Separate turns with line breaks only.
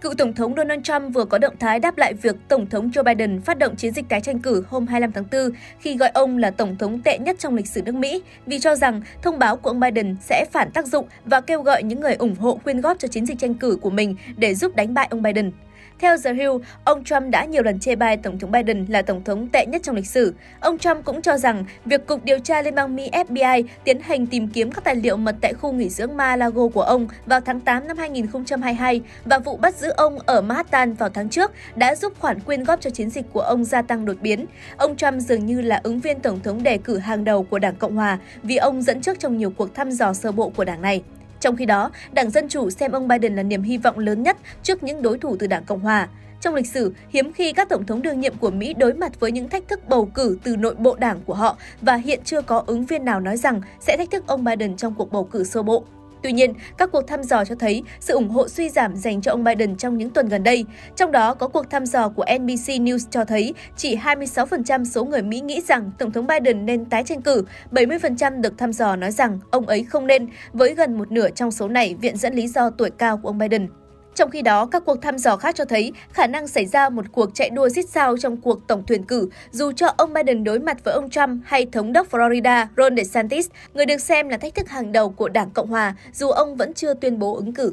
Cựu Tổng thống Donald Trump vừa có động thái đáp lại việc Tổng thống Joe Biden phát động chiến dịch tái tranh cử hôm 25 tháng 4 khi gọi ông là Tổng thống tệ nhất trong lịch sử nước Mỹ vì cho rằng thông báo của ông Biden sẽ phản tác dụng và kêu gọi những người ủng hộ quyên góp cho chiến dịch tranh cử của mình để giúp đánh bại ông Biden. Theo The Hill, ông Trump đã nhiều lần chê bai Tổng thống Biden là Tổng thống tệ nhất trong lịch sử. Ông Trump cũng cho rằng việc Cục Điều tra Liên bang Mỹ FBI tiến hành tìm kiếm các tài liệu mật tại khu nghỉ dưỡng Mar-a-Lago của ông vào tháng 8 năm 2022 và vụ bắt giữ ông ở Manhattan vào tháng trước đã giúp khoản quyên góp cho chiến dịch của ông gia tăng đột biến. Ông Trump dường như là ứng viên Tổng thống đề cử hàng đầu của Đảng Cộng Hòa vì ông dẫn trước trong nhiều cuộc thăm dò sơ bộ của đảng này. Trong khi đó, Đảng Dân Chủ xem ông Biden là niềm hy vọng lớn nhất trước những đối thủ từ Đảng Cộng Hòa. Trong lịch sử, hiếm khi các tổng thống đương nhiệm của Mỹ đối mặt với những thách thức bầu cử từ nội bộ đảng của họ và hiện chưa có ứng viên nào nói rằng sẽ thách thức ông Biden trong cuộc bầu cử sơ bộ. Tuy nhiên, các cuộc thăm dò cho thấy sự ủng hộ suy giảm dành cho ông Biden trong những tuần gần đây. Trong đó có cuộc thăm dò của NBC News cho thấy chỉ 26% số người Mỹ nghĩ rằng Tổng thống Biden nên tái tranh cử, 70% được thăm dò nói rằng ông ấy không nên, với gần một nửa trong số này viện dẫn lý do tuổi cao của ông Biden. Trong khi đó, các cuộc thăm dò khác cho thấy khả năng xảy ra một cuộc chạy đua xít sao trong cuộc tổng tuyển cử, dù cho ông Biden đối mặt với ông Trump hay thống đốc Florida Ron DeSantis, người được xem là thách thức hàng đầu của Đảng Cộng Hòa, dù ông vẫn chưa tuyên bố ứng cử.